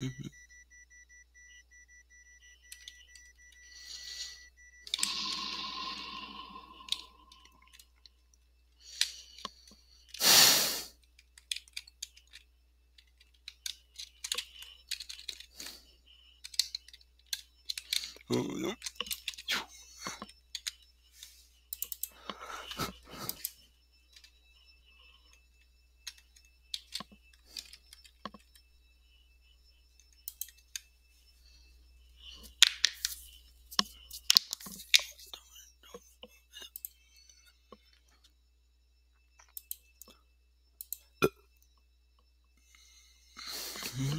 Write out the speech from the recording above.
Mhm. Oh, non. Mm-hmm.